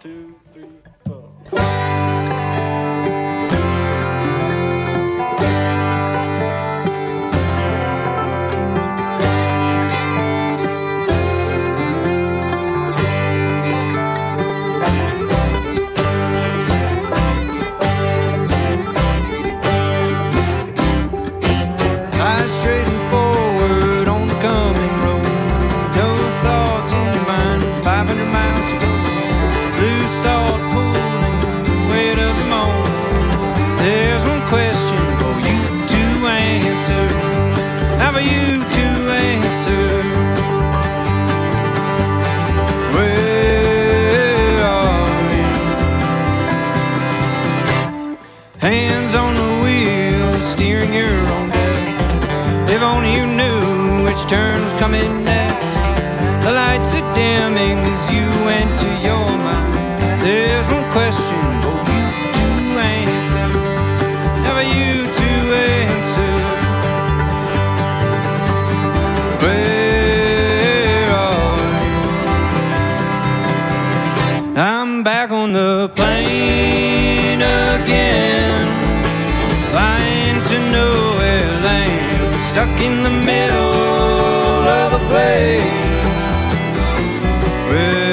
two, three, coming next. The lights are dimming as you enter your mind. There's one question for you to answer. Never you to answer. Where are you? I'm back on the plane again flying to nowhere land, stuck in the middle of a place. with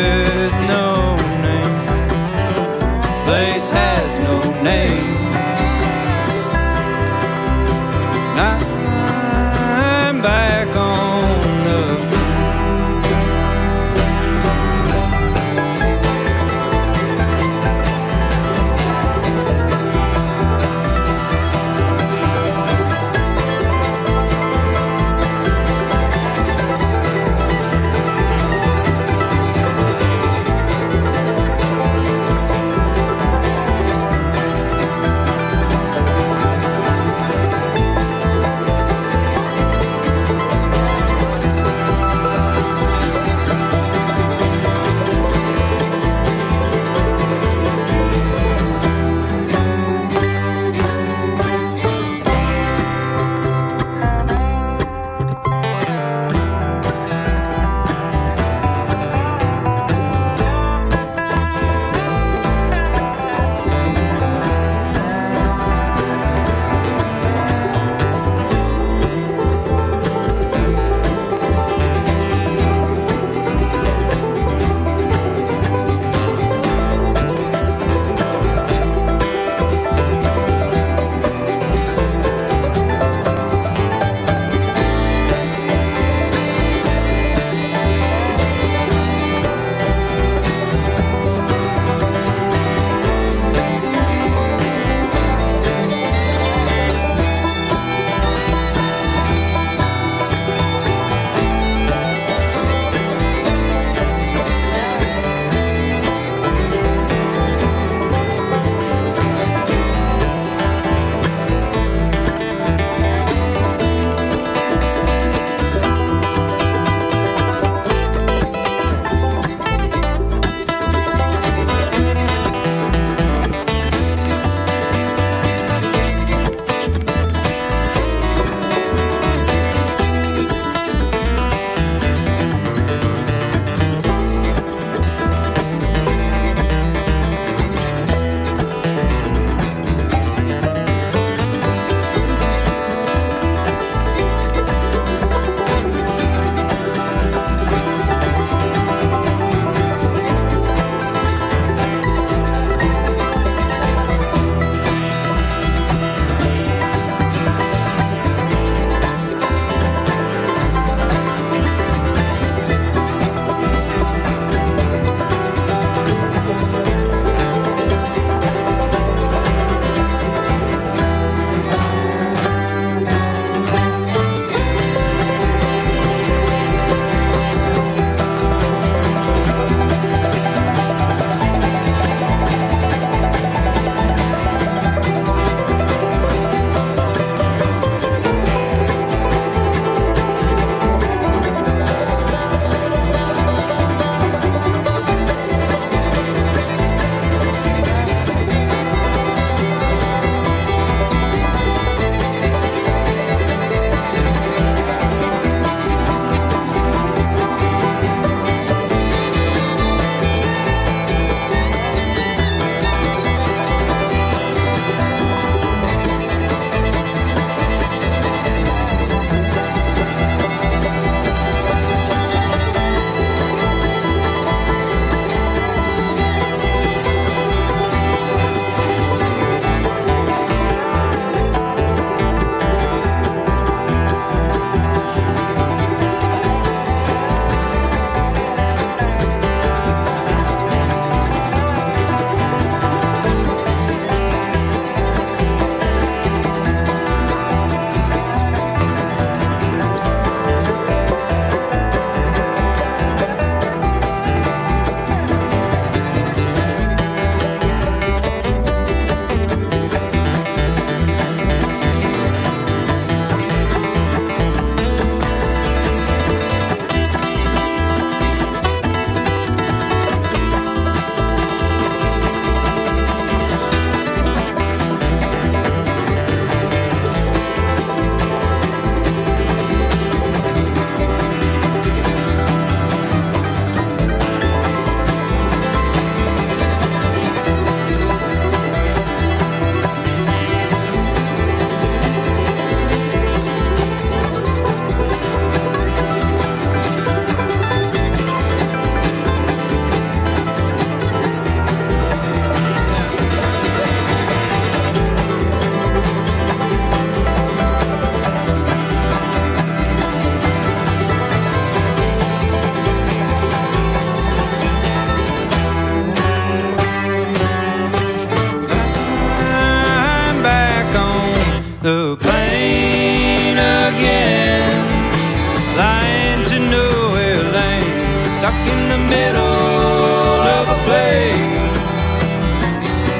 stuck in the middle of a place.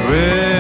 Red